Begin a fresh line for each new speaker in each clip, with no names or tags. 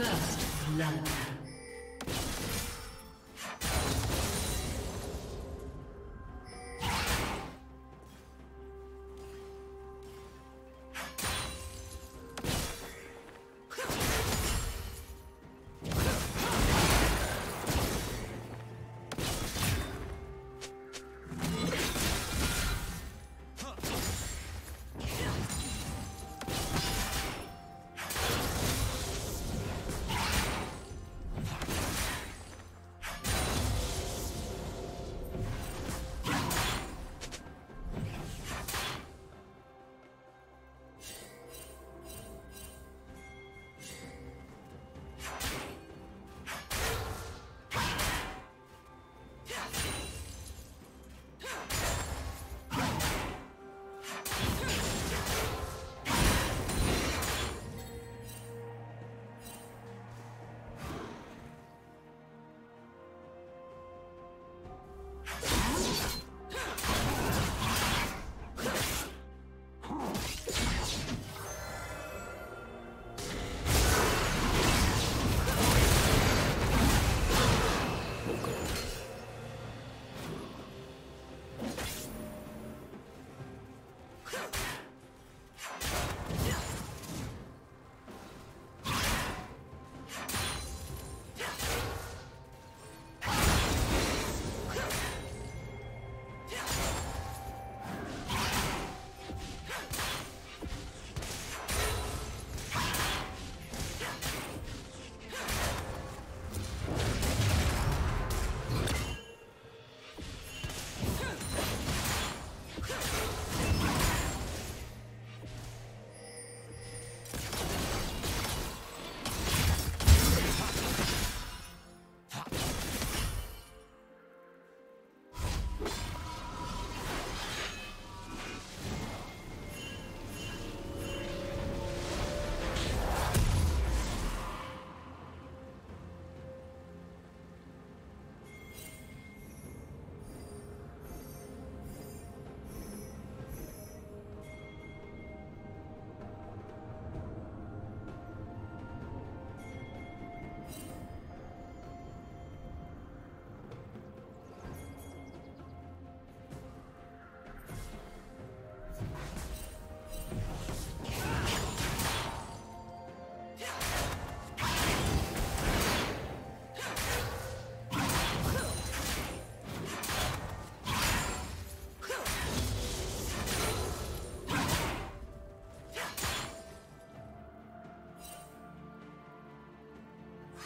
First blood.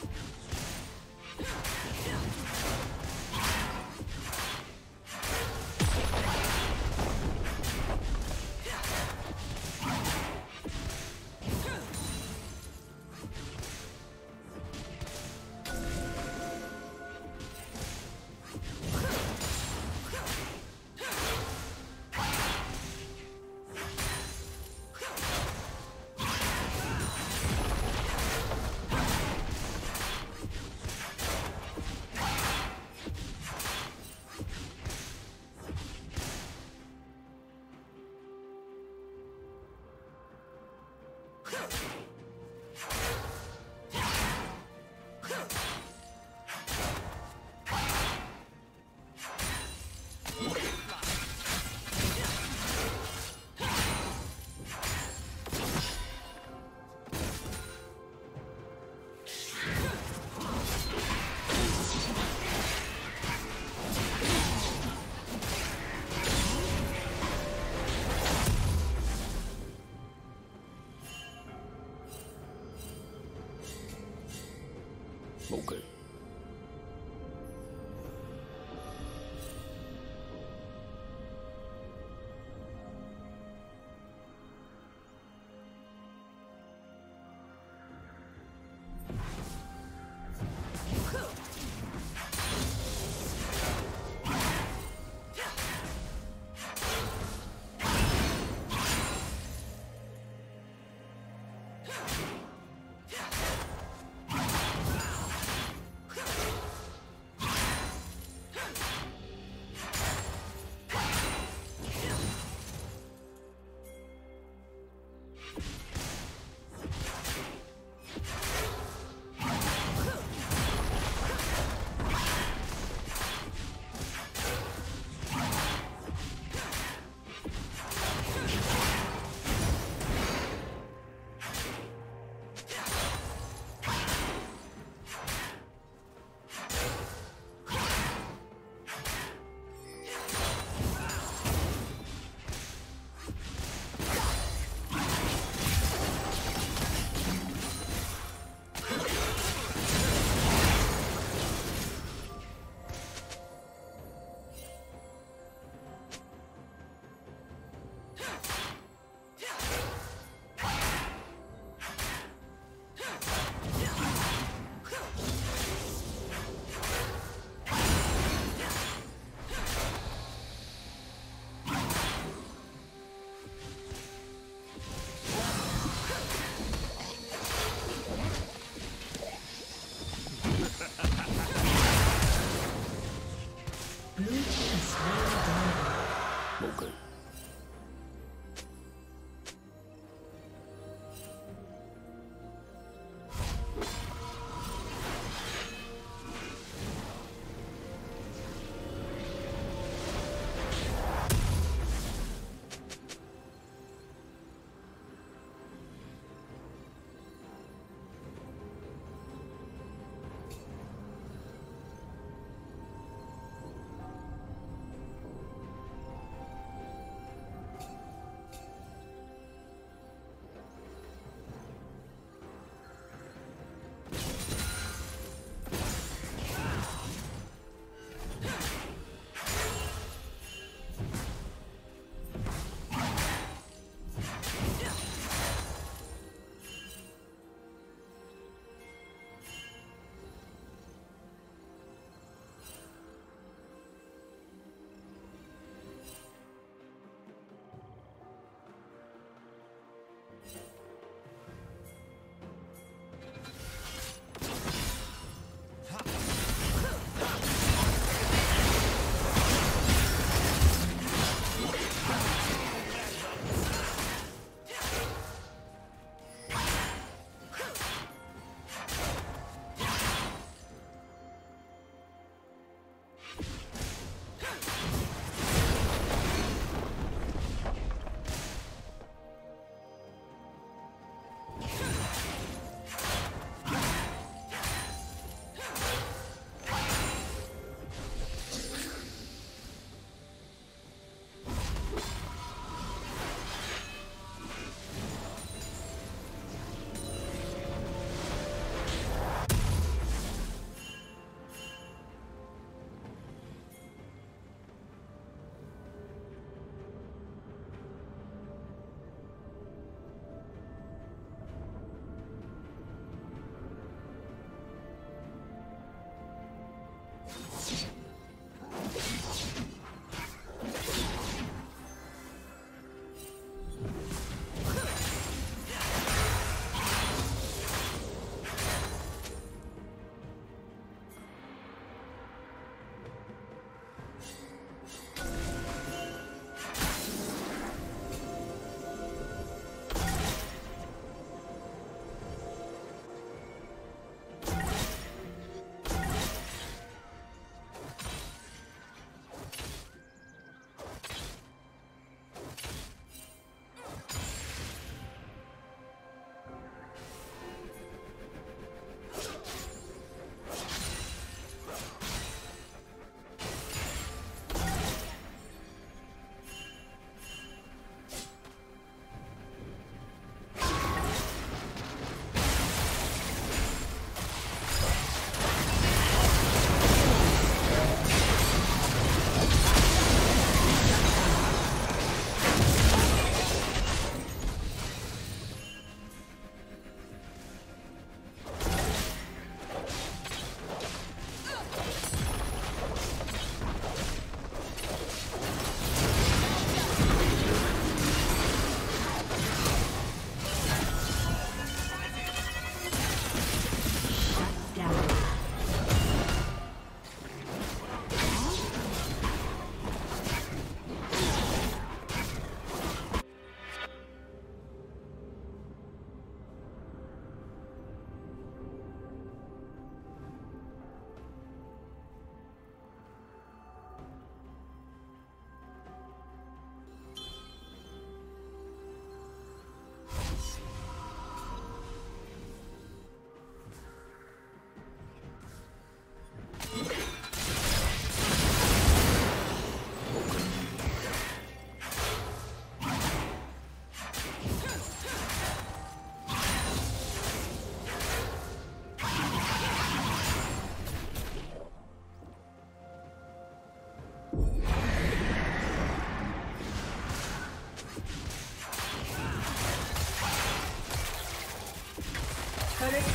Let's go.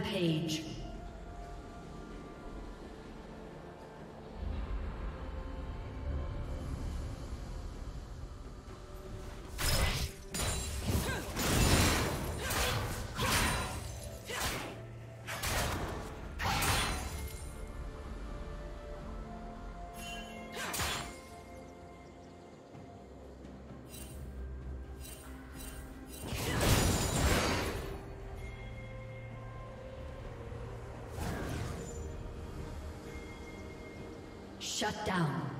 Rampage. Shut down.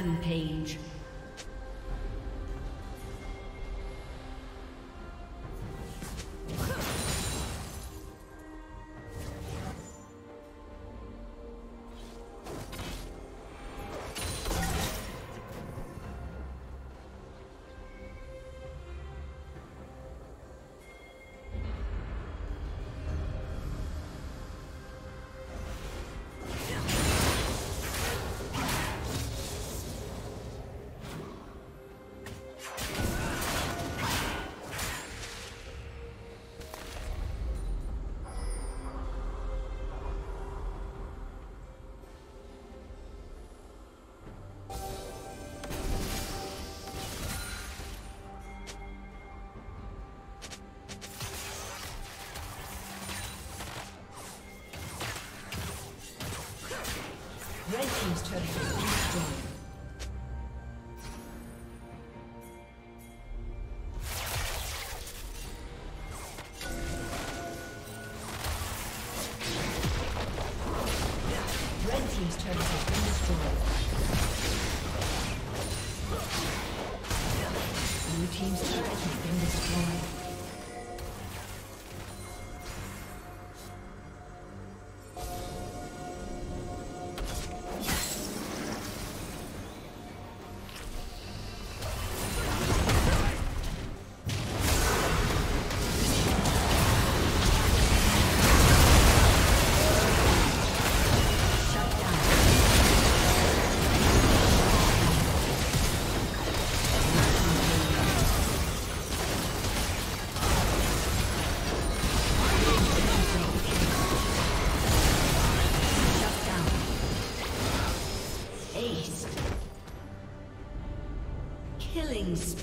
Rampage. Team's turret